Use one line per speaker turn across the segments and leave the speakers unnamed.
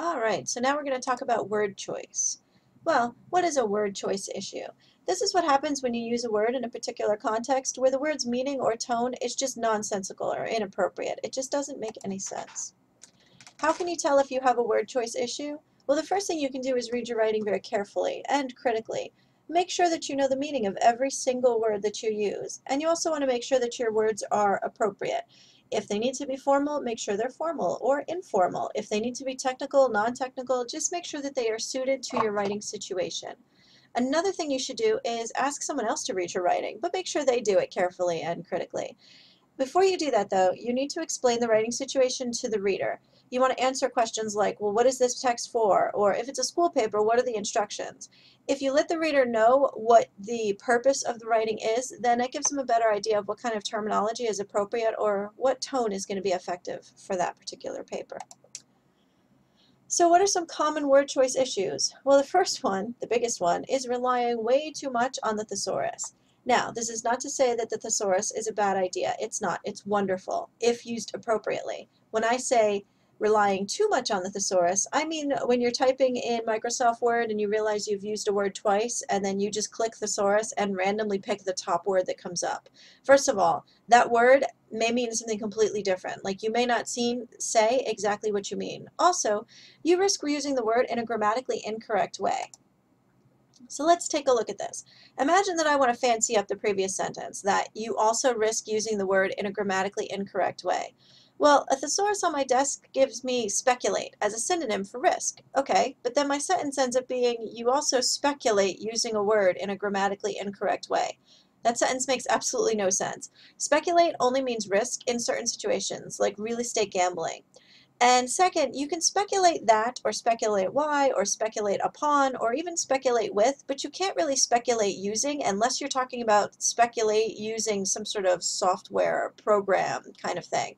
All right, so now we're going to talk about word choice. Well, what is a word choice issue? This is what happens when you use a word in a particular context where the word's meaning or tone is just nonsensical or inappropriate. It just doesn't make any sense. How can you tell if you have a word choice issue? Well, the first thing you can do is read your writing very carefully and critically. Make sure that you know the meaning of every single word that you use. And you also want to make sure that your words are appropriate. If they need to be formal, make sure they're formal or informal. If they need to be technical, non-technical, just make sure that they are suited to your writing situation. Another thing you should do is ask someone else to read your writing, but make sure they do it carefully and critically. Before you do that, though, you need to explain the writing situation to the reader. You want to answer questions like, well, what is this text for? Or if it's a school paper, what are the instructions? If you let the reader know what the purpose of the writing is, then it gives them a better idea of what kind of terminology is appropriate or what tone is going to be effective for that particular paper. So what are some common word choice issues? Well, the first one, the biggest one, is relying way too much on the thesaurus. Now, this is not to say that the thesaurus is a bad idea. It's not. It's wonderful if used appropriately. When I say relying too much on the thesaurus, I mean when you're typing in Microsoft Word and you realize you've used a word twice and then you just click thesaurus and randomly pick the top word that comes up. First of all, that word may mean something completely different. Like you may not see, say exactly what you mean. Also, you risk using the word in a grammatically incorrect way. So let's take a look at this. Imagine that I want to fancy up the previous sentence, that you also risk using the word in a grammatically incorrect way. Well, a thesaurus on my desk gives me speculate as a synonym for risk. Okay, but then my sentence ends up being you also speculate using a word in a grammatically incorrect way. That sentence makes absolutely no sense. Speculate only means risk in certain situations, like real estate gambling. And second, you can speculate that, or speculate why, or speculate upon, or even speculate with, but you can't really speculate using unless you're talking about speculate using some sort of software program kind of thing.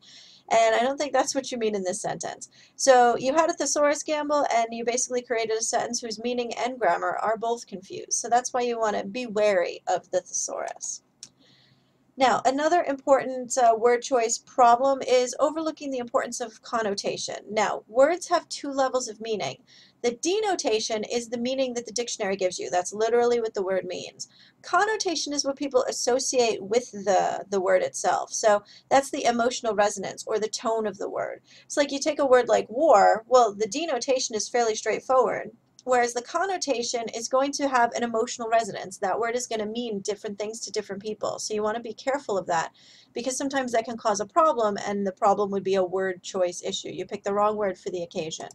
And I don't think that's what you mean in this sentence. So you had a thesaurus gamble, and you basically created a sentence whose meaning and grammar are both confused. So that's why you want to be wary of the thesaurus. Now, another important uh, word choice problem is overlooking the importance of connotation. Now, words have two levels of meaning. The denotation is the meaning that the dictionary gives you. That's literally what the word means. Connotation is what people associate with the, the word itself. So that's the emotional resonance or the tone of the word. It's like you take a word like war, well, the denotation is fairly straightforward. Whereas the connotation is going to have an emotional resonance. That word is going to mean different things to different people. So you want to be careful of that because sometimes that can cause a problem and the problem would be a word choice issue. You pick the wrong word for the occasion.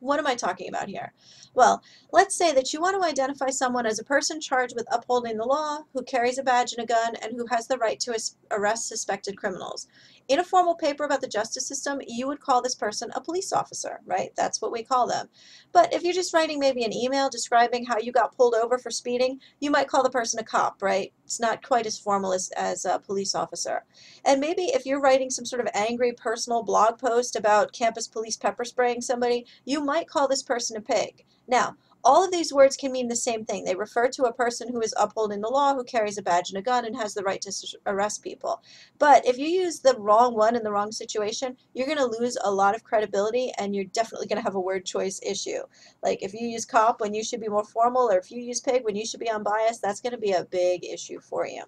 What am I talking about here? Well, let's say that you want to identify someone as a person charged with upholding the law, who carries a badge and a gun, and who has the right to arrest suspected criminals. In a formal paper about the justice system, you would call this person a police officer, right? That's what we call them. But if you're just writing maybe an email describing how you got pulled over for speeding, you might call the person a cop, right? It's not quite as formal as, as a police officer. And maybe if you're writing some sort of angry personal blog post about campus police pepper spraying somebody, you might call this person a pig. Now, all of these words can mean the same thing. They refer to a person who is upholding the law, who carries a badge and a gun, and has the right to arrest people. But if you use the wrong one in the wrong situation, you're going to lose a lot of credibility, and you're definitely going to have a word choice issue. Like if you use cop when you should be more formal, or if you use pig when you should be unbiased, that's going to be a big issue for you.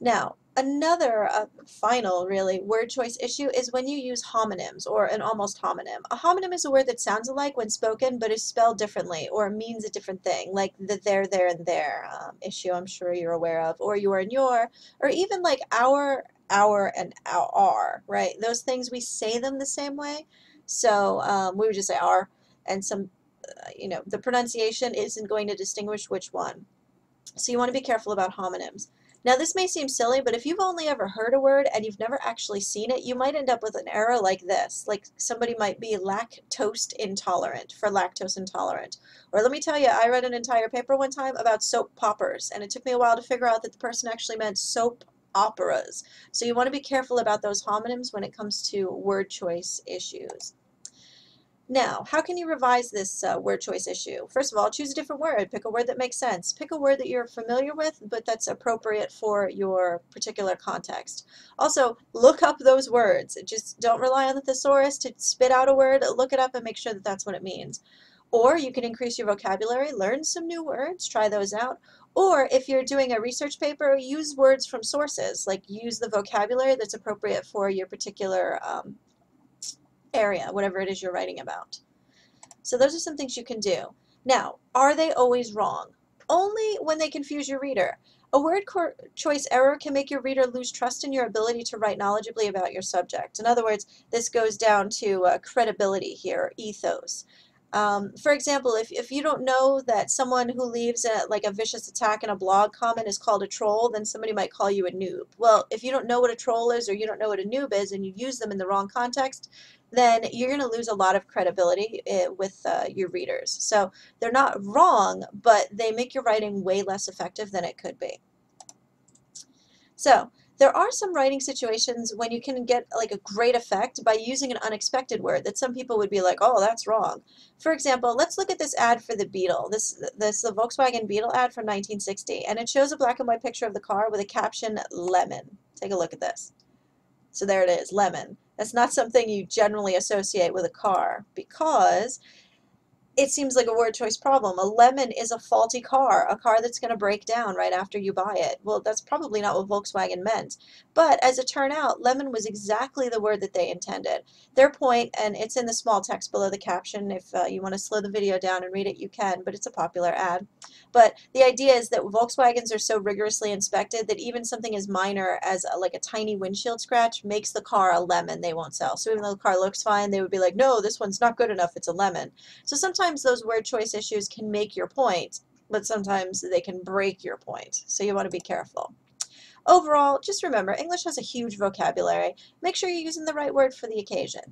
Now, Another uh, final, really, word choice issue is when you use homonyms or an almost homonym. A homonym is a word that sounds alike when spoken but is spelled differently or means a different thing, like the there, there, and there um, issue I'm sure you're aware of, or your and your, or even like our, our, and our, right? Those things, we say them the same way. So um, we would just say our, and some, uh, you know, the pronunciation isn't going to distinguish which one. So you want to be careful about homonyms. Now this may seem silly, but if you've only ever heard a word and you've never actually seen it, you might end up with an error like this. Like somebody might be lactose intolerant for lactose intolerant. Or let me tell you, I read an entire paper one time about soap poppers, and it took me a while to figure out that the person actually meant soap operas. So you want to be careful about those homonyms when it comes to word choice issues. Now, how can you revise this uh, word choice issue? First of all, choose a different word. Pick a word that makes sense. Pick a word that you're familiar with, but that's appropriate for your particular context. Also, look up those words. Just don't rely on the thesaurus to spit out a word. Look it up and make sure that that's what it means. Or you can increase your vocabulary, learn some new words, try those out. Or if you're doing a research paper, use words from sources, like use the vocabulary that's appropriate for your particular um, area, whatever it is you're writing about. So those are some things you can do. Now, are they always wrong? Only when they confuse your reader. A word choice error can make your reader lose trust in your ability to write knowledgeably about your subject. In other words, this goes down to uh, credibility here, ethos. Um, for example, if, if you don't know that someone who leaves a, like a vicious attack in a blog comment is called a troll, then somebody might call you a noob. Well, if you don't know what a troll is or you don't know what a noob is and you use them in the wrong context, then you're going to lose a lot of credibility eh, with uh, your readers. So they're not wrong, but they make your writing way less effective than it could be. So there are some writing situations when you can get like a great effect by using an unexpected word that some people would be like, oh, that's wrong. For example, let's look at this ad for the Beetle. This, this the Volkswagen Beetle ad from 1960, and it shows a black and white picture of the car with a caption, lemon. Take a look at this. So there it is, lemon. That's not something you generally associate with a car because it seems like a word choice problem. A lemon is a faulty car, a car that's going to break down right after you buy it. Well, that's probably not what Volkswagen meant. But as it turned out, lemon was exactly the word that they intended. Their point, and it's in the small text below the caption, if uh, you want to slow the video down and read it, you can, but it's a popular ad. But the idea is that Volkswagens are so rigorously inspected that even something as minor as a, like a tiny windshield scratch makes the car a lemon they won't sell. So even though the car looks fine, they would be like, no, this one's not good enough, it's a lemon. So sometimes sometimes those word choice issues can make your point, but sometimes they can break your point. So you want to be careful. Overall, just remember, English has a huge vocabulary. Make sure you're using the right word for the occasion.